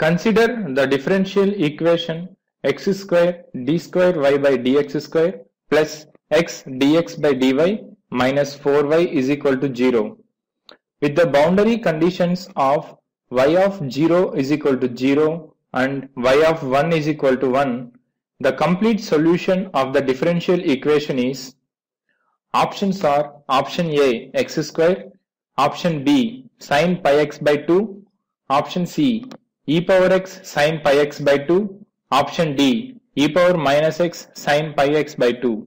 Consider the differential equation x square d square y by dx square plus x dx by dy minus 4y is equal to 0. With the boundary conditions of y of 0 is equal to 0 and y of 1 is equal to 1, the complete solution of the differential equation is options are option A x square, option B sin pi x by 2, option C e power x sin pi x by 2, option D e power minus x sin pi x by 2.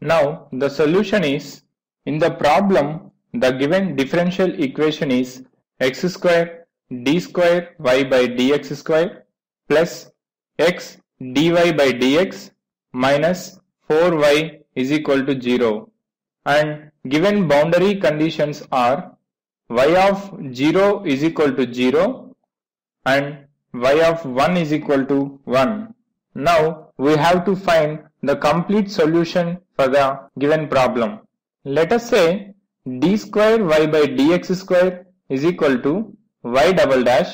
Now the solution is in the problem the given differential equation is x square d square y by dx square plus x dy by dx minus 4y is equal to 0 and given boundary conditions are y of 0 is equal to 0 and y of 1 is equal to 1. Now we have to find the complete solution for the given problem. Let us say d square y by dx square is equal to y double dash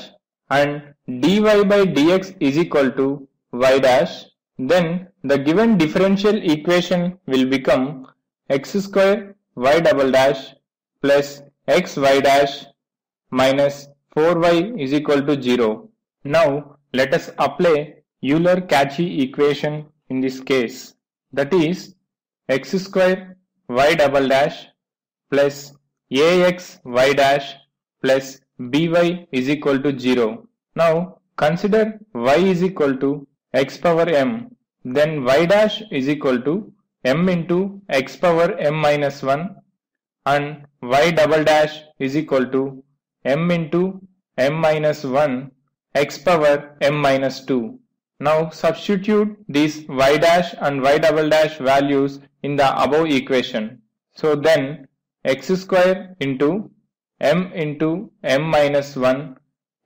and dy by dx is equal to y dash then the given differential equation will become x square y double dash plus xy dash minus 4y is equal to 0. Now let us apply Euler-Cauchy equation in this case that is x square y double dash plus ax y dash plus by is equal to 0. Now consider y is equal to x power m then y dash is equal to m into x power m minus 1 and y double dash is equal to m into m minus 1 x power m minus 2. Now substitute these y dash and y double dash values in the above equation. So then x square into m into m minus 1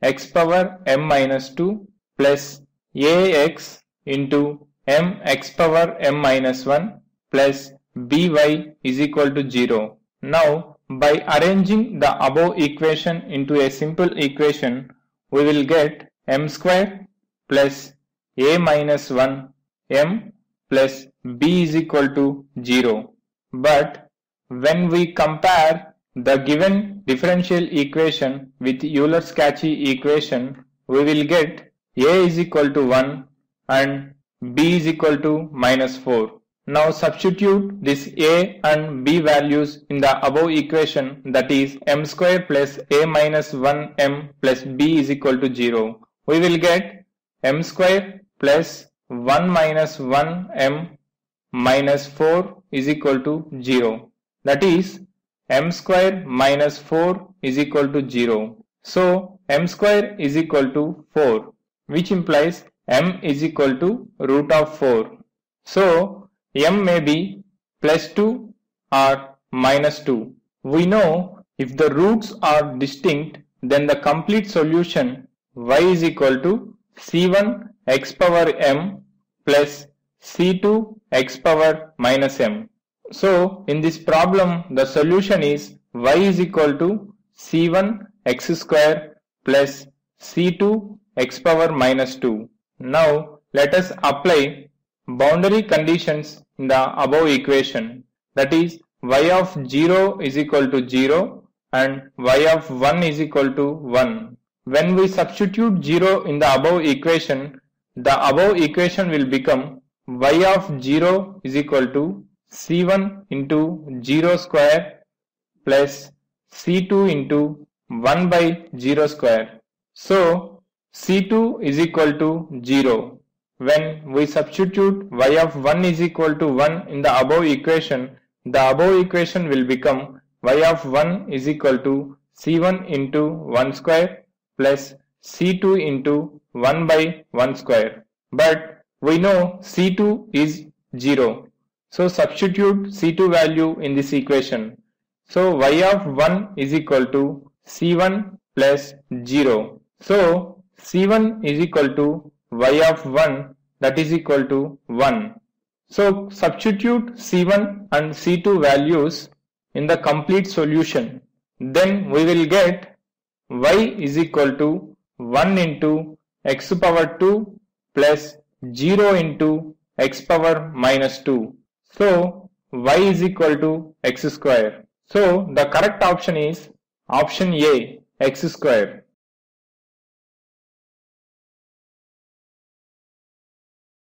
x power m minus 2 plus ax into m x power m minus 1 plus by is equal to 0. Now by arranging the above equation into a simple equation we will get m square plus a minus 1 m plus b is equal to 0. But when we compare the given differential equation with Euler's Cauchy equation, we will get a is equal to 1 and b is equal to minus 4. Now substitute this a and b values in the above equation that is m square plus a minus 1 m plus b is equal to 0. We will get m square plus 1 minus 1 m minus 4 is equal to 0. That is m square minus 4 is equal to 0. So m square is equal to 4 which implies m is equal to root of 4. So m may be plus 2 or minus 2. We know if the roots are distinct then the complete solution y is equal to c1 x power m plus c2 x power minus m. So in this problem the solution is y is equal to c1 x square plus c2 x power minus 2. Now let us apply boundary conditions in the above equation that is y of 0 is equal to 0 and y of 1 is equal to 1. When we substitute 0 in the above equation the above equation will become y of 0 is equal to c1 into 0 square plus c2 into 1 by 0 square. So c2 is equal to 0. When we substitute y of 1 is equal to 1 in the above equation, the above equation will become y of 1 is equal to c1 into 1 square plus c2 into 1 by 1 square. But we know c2 is 0. So substitute c2 value in this equation. So y of 1 is equal to c1 plus 0. So c1 is equal to y of 1 that is equal to 1. So substitute c1 and c2 values in the complete solution. Then we will get y is equal to 1 into x power 2 plus 0 into x power minus 2. So y is equal to x square. So the correct option is option A x square.